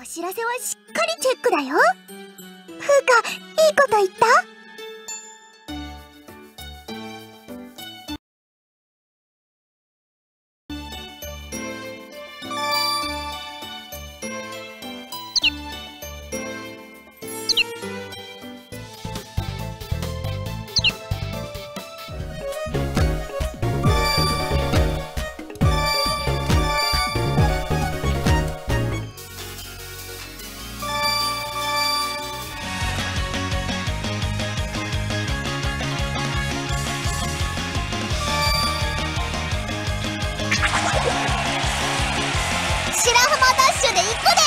お知らせはしっかりチェックだよ。ふうかいいこと言った？でいくで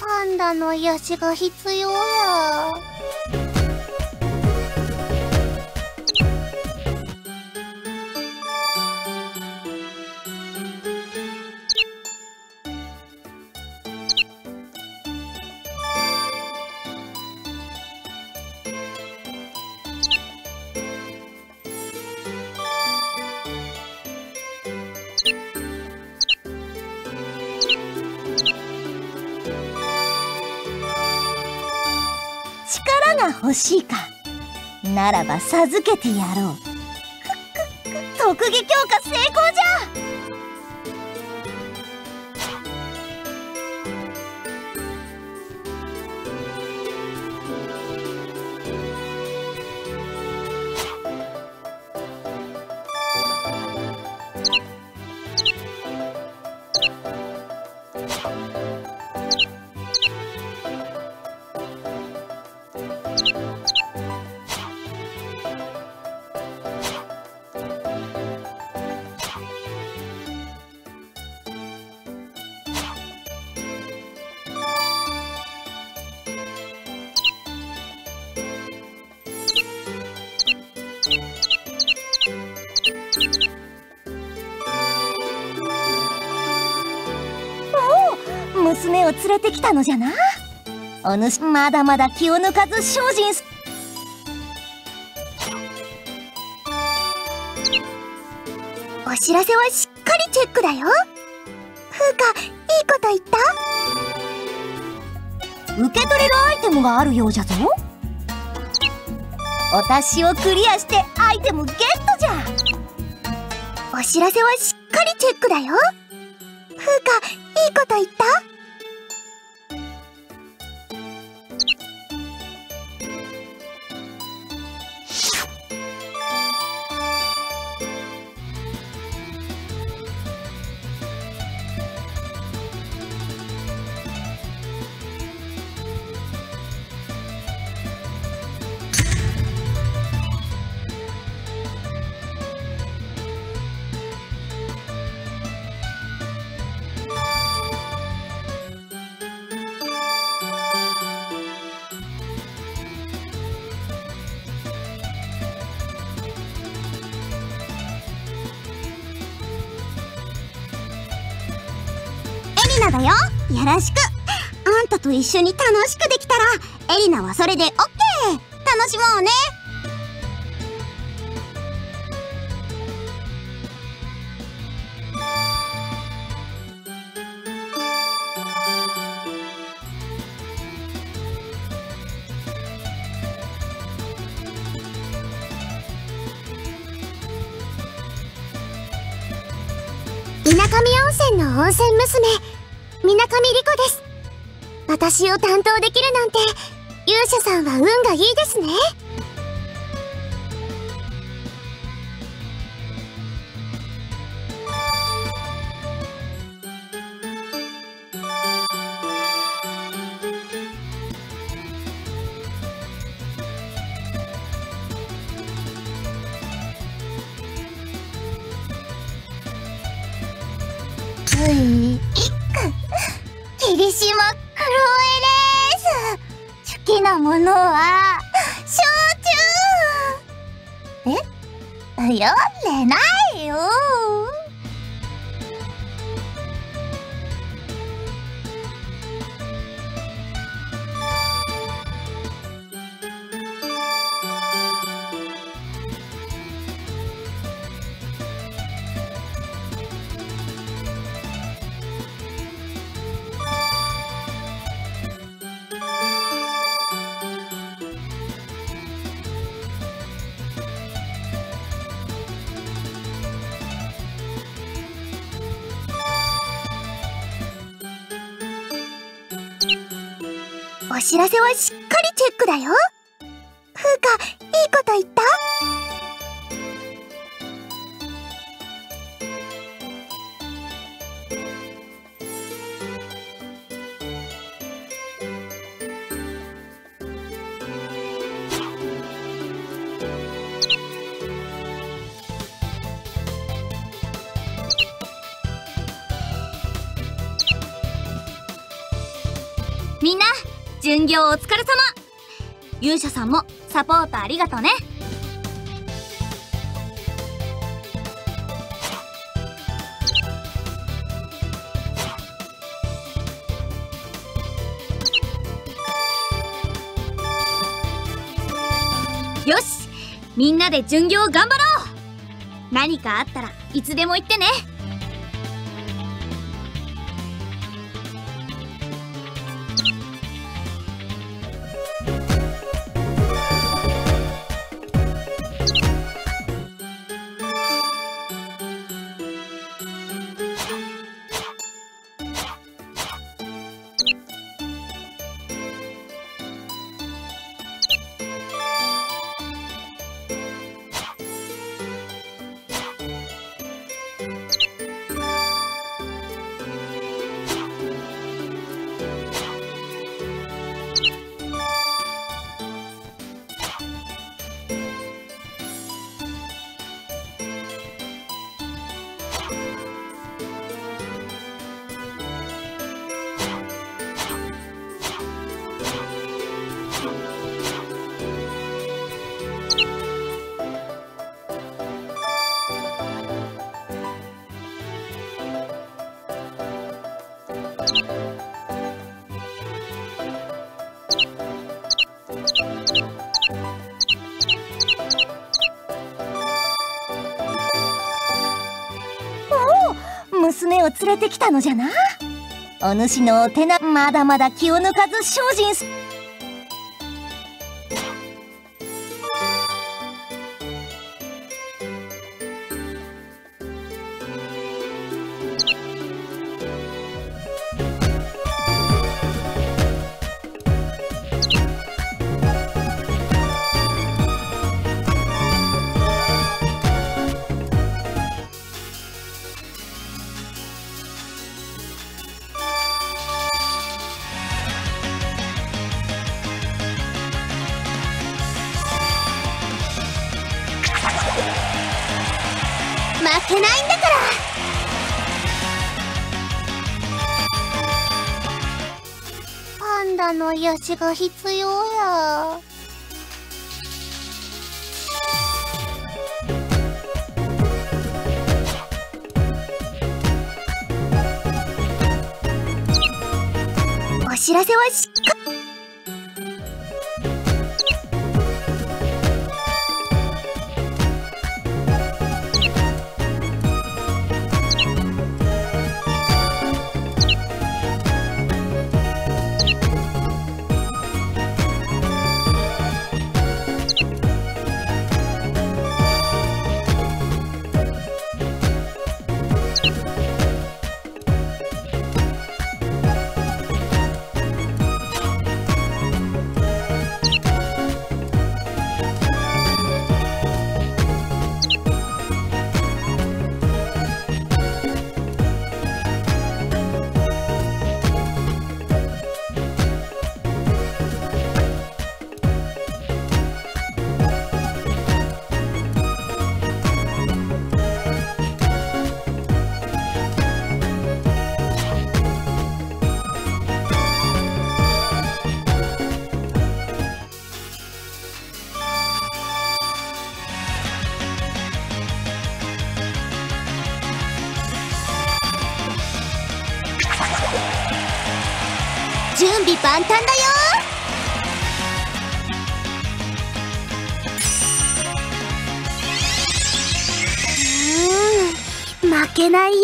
パンダの癒しが必要や。ならば授けてやろう。特技強化成功連れてきたのじゃな。お主まだまだ気を抜かず精進す。お知らせはしっかりチェックだよ。風花いいこと言った？受け取れるアイテムがあるようじゃぞ。お達しをクリアしてアイテムゲットじゃ。お知らせはしっかりチェックだよ。風花いいこと言った？ナだよ。よろしく。あんたと一緒に楽しくできたらエリナはそれでオッケー。楽しもうね。水上温泉の温泉娘。みなかみりこです。私を担当できるなんて勇者さんは運がいいですね。お知らせはしっかりチェックだよ。業お疲れ様。勇者さんもサポートありがとうね。よしみんなで巡業頑張ろう。何かあったらいつでも言ってね。連れてきたのじゃな。お主のお手なまだまだ気を抜かず精進す癒しが必要やお知らせはしっ簡単だよ。うーん負けないよ。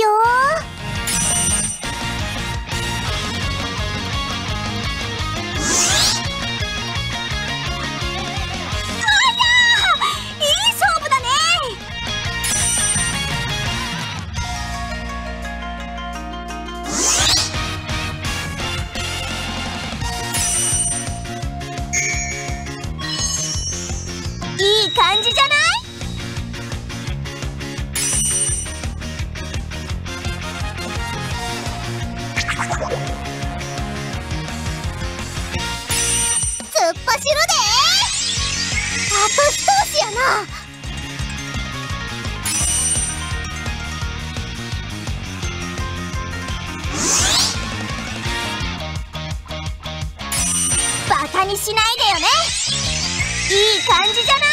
いい感じ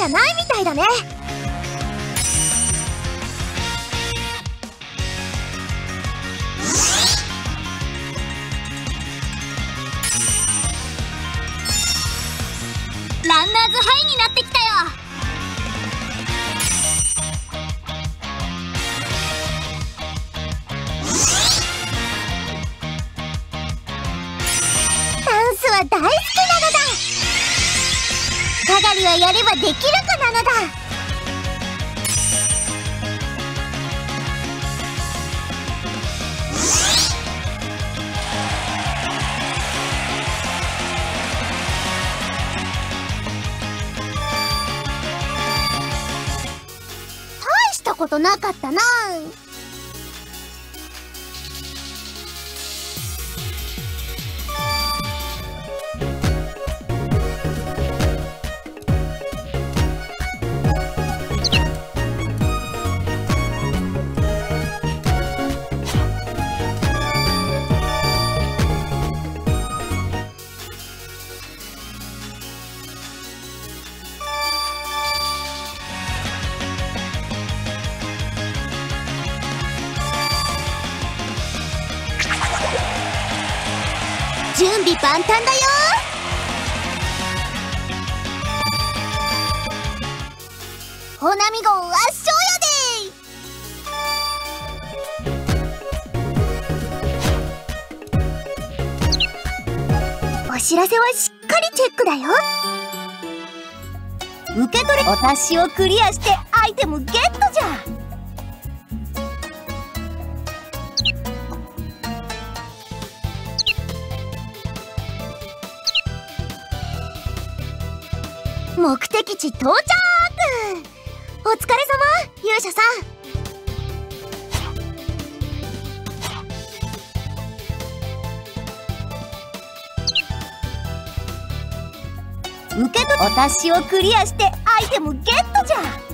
じゃないみたいだね。りはやればできるかなのだ。大したことなかったな。でお知らせはしっかりチェックだよ。受け取れお達しをクリアしてアイテムゲットじゃ。目的地到着。お疲れ様勇者さん。受け取お達しをクリアしてアイテムゲットじゃ。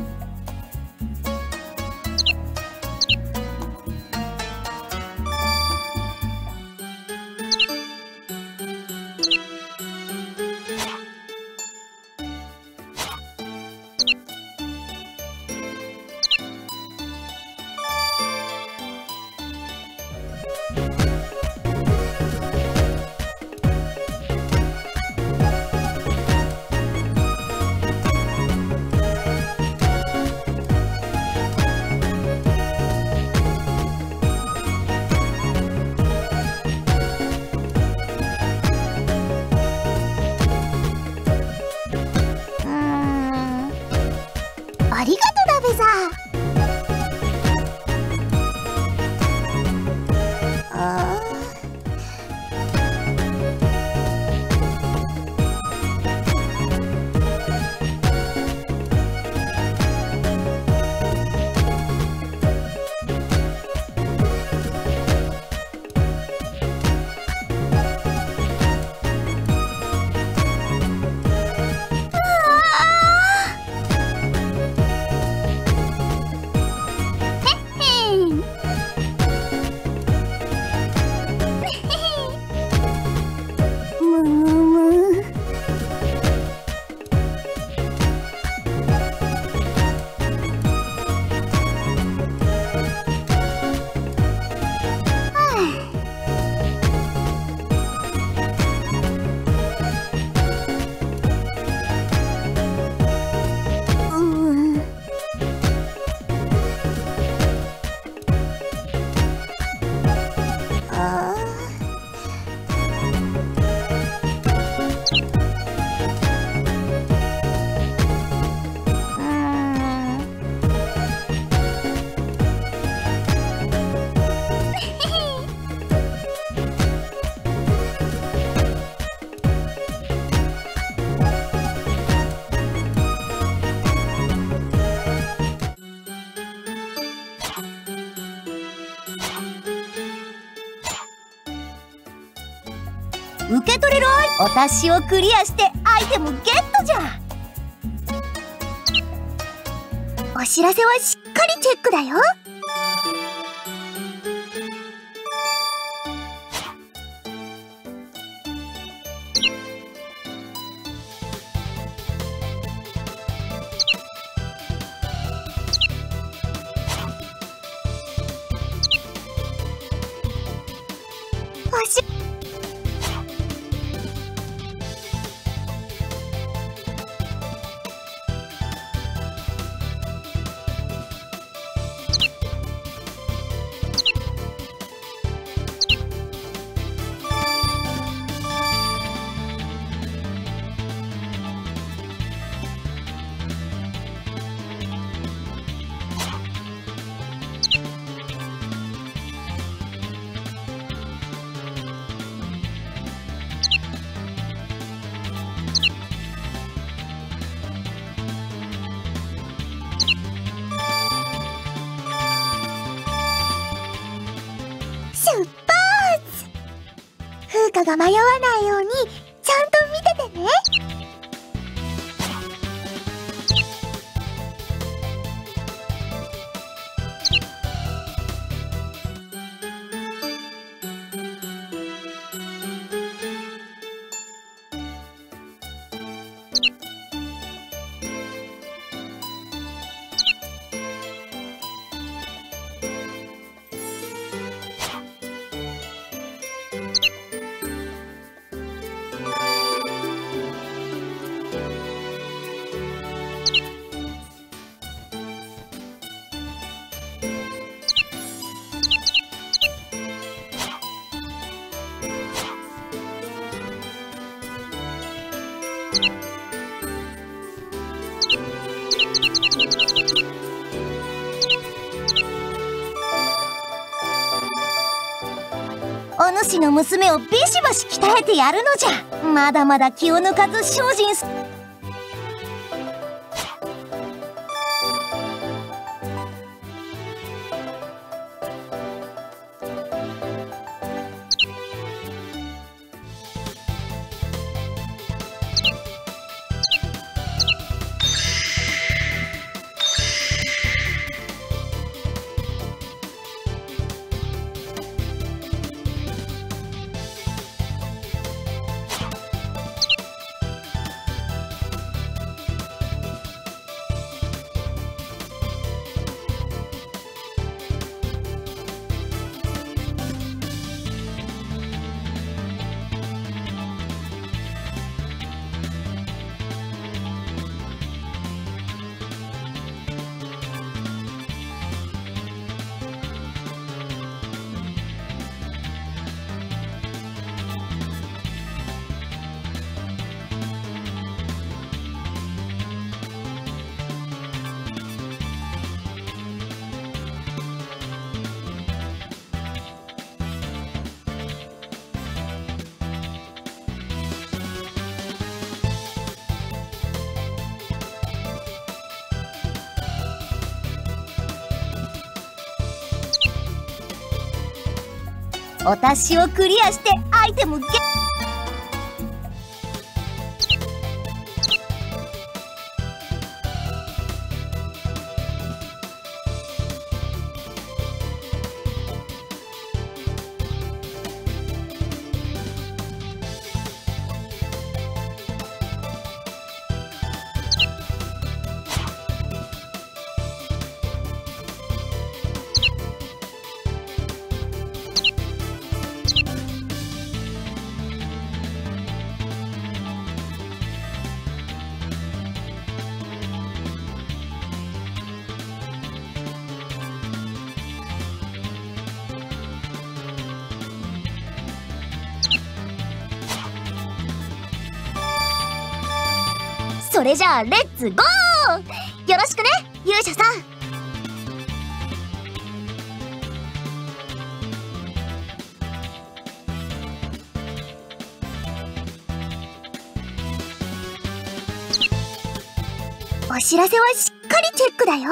私をクリアしてアイテムゲットじゃ。お知らせはしっかりチェックだよ。が迷わお主の娘をビシバシ鍛えてやるのじゃ。まだまだ気を抜かず精進すお達しをクリアしてアイテムゲッれじゃあレッツゴーよろしくね勇者さん。お知らせはしっかりチェックだよ。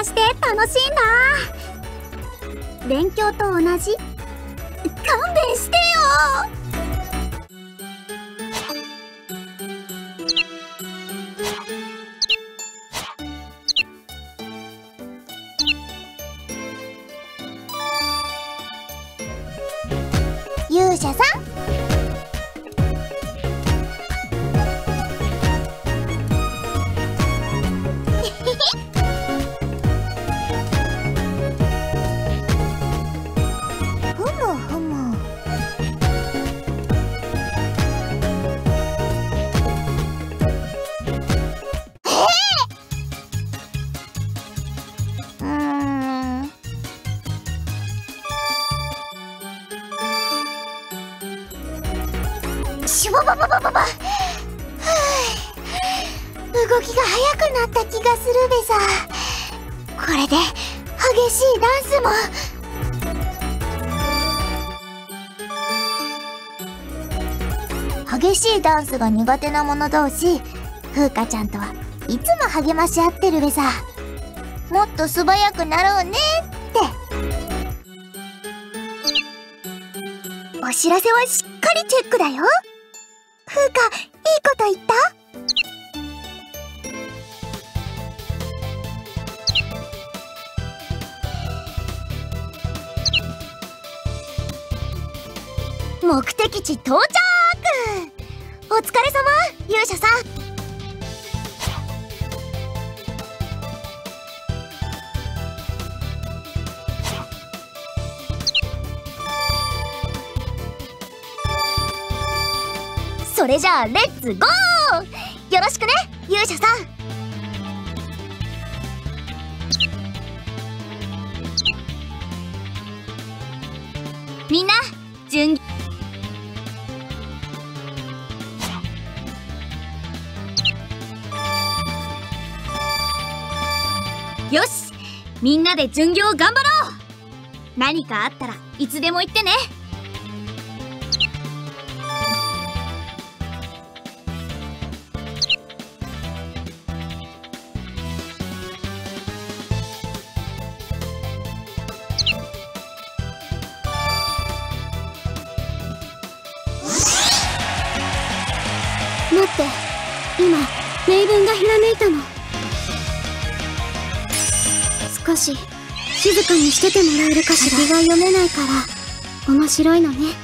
がして楽しいんだ。勉強と同じ。勘弁してよ。ダンスが苦手な者同士風花ちゃんとはいつも励まし合ってるべさ。もっと素早くなろうねって。お知らせはしっかりチェックだよ。風花いいこと言った？目的地到着！お疲れ様。勇者さん。それじゃあレッツゴー。よろしくね。勇者さん。みんなよしみんなで巡業頑張ろう。何かあったらいつでも言ってね。静かにしててもらえるかしら。先が読めないから面白いのね。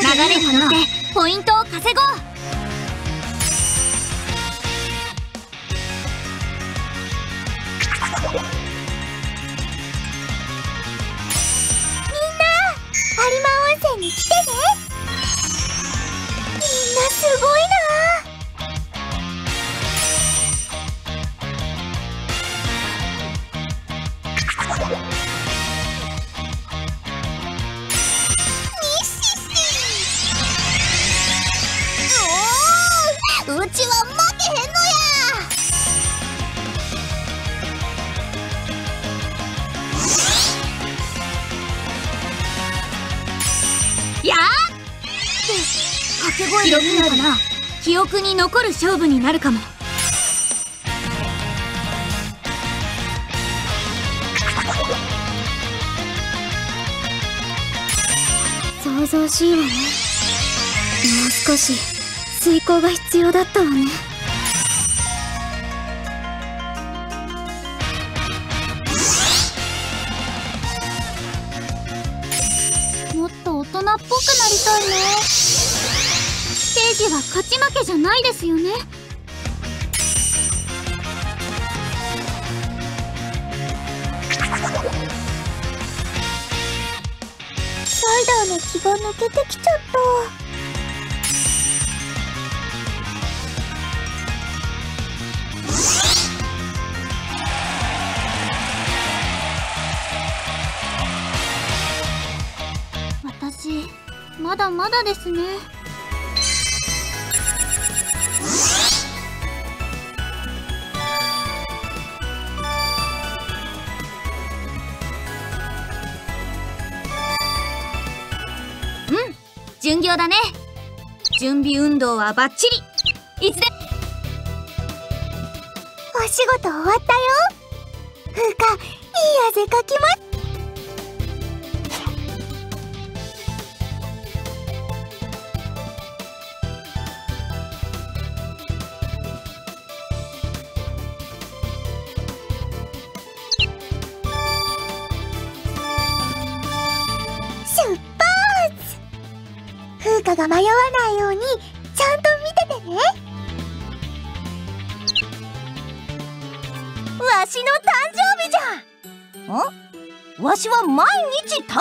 流れに乗ってポイントを稼ごう。みんな有馬温泉に来てね。勝負になるかも。想像しいわね。もう少し遂行が必要だったわね。もっと大人っぽくなりたいね。ステージは勝ち負けじゃないですよね。が抜けてきちゃった。まだまだですね。了だね。準備運動はバッチリ。いつでお仕事終わったよ。風花いい汗かきます私は毎日誕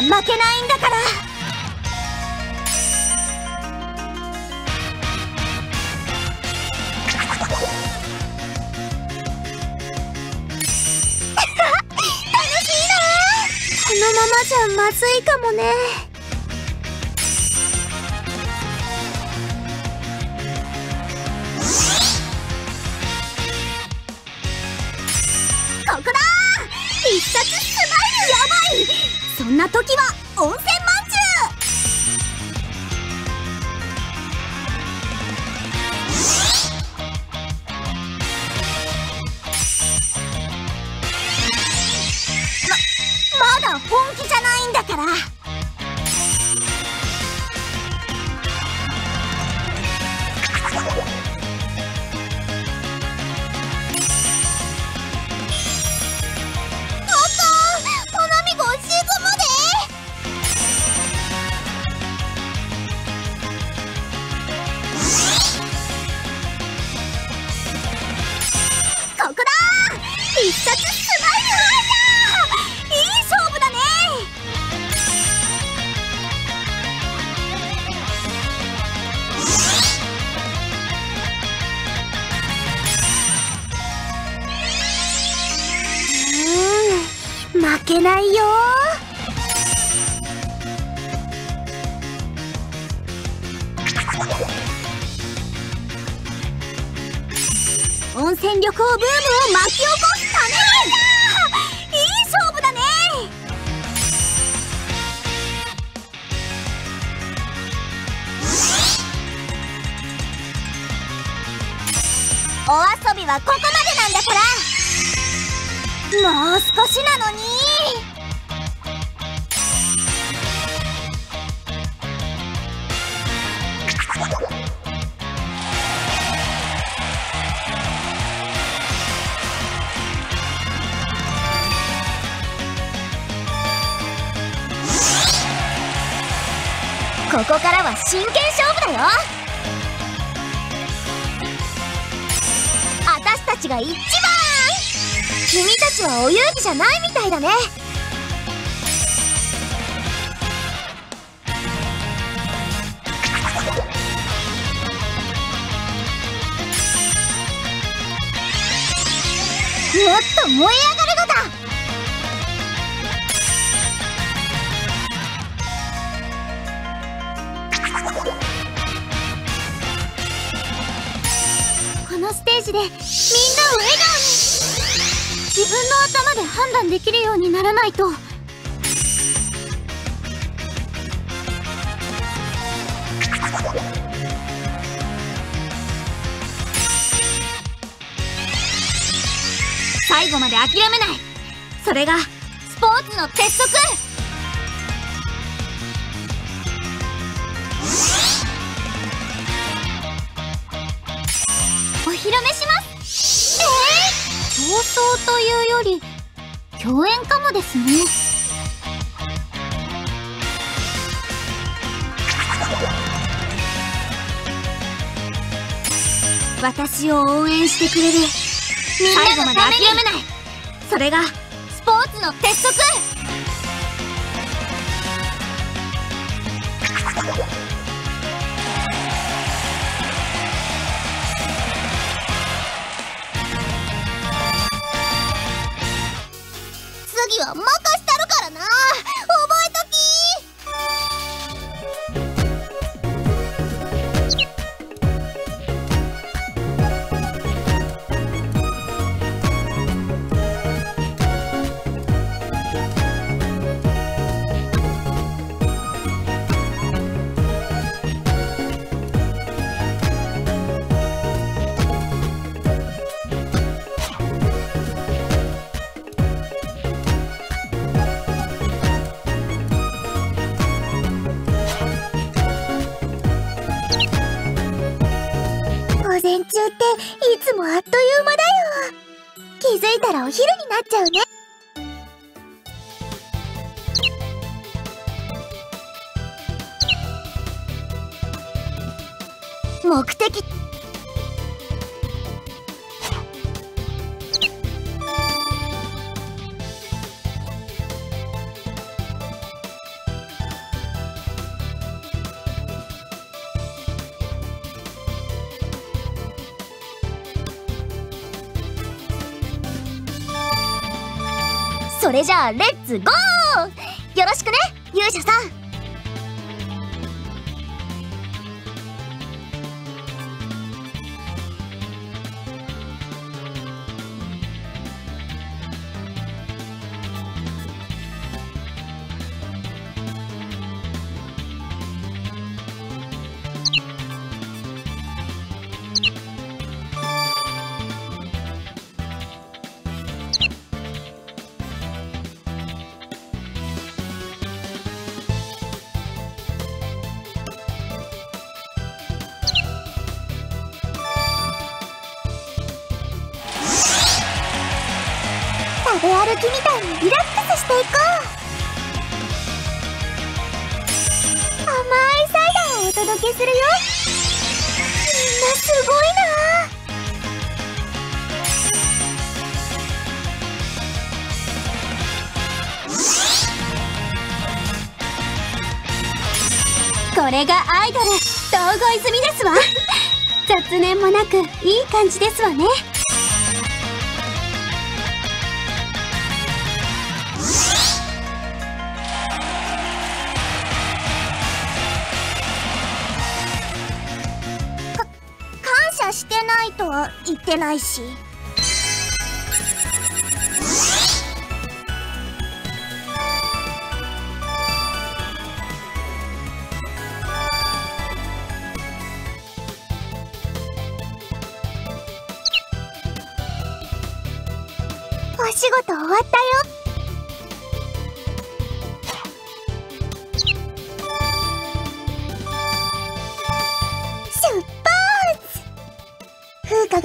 は負けないんだから。楽しいなこのままじゃまずいかもねここからは真剣勝負だよ。私たちが一番。君たちはお遊戯じゃないみたいだね。もっと燃え上がでみんなを笑顔に自分の頭で判断できるようにならないと。最後まで諦めない。それがスポーツの鉄則。というより共演かもですね。私を応援してくれる。最後まで諦めない。それがスポーツの鉄則は任れじゃあレッツゴー!よろしくね勇者さん。は言ってないし。お仕事終わったよ。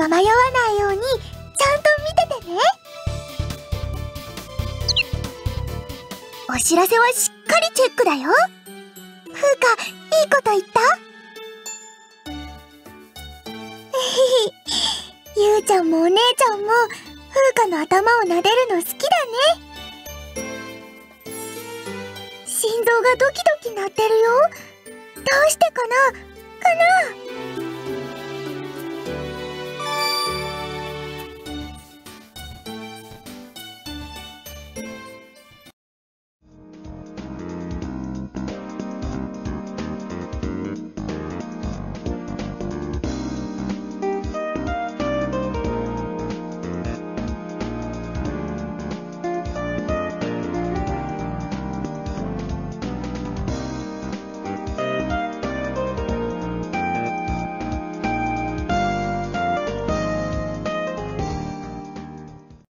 が迷わないようにちゃんと見ててね。お知らせはしっかりチェックだよ。風花いいこと言った？ゆうちゃんもお姉ちゃんも風花の頭を撫でるの好きだね。心臓がドキ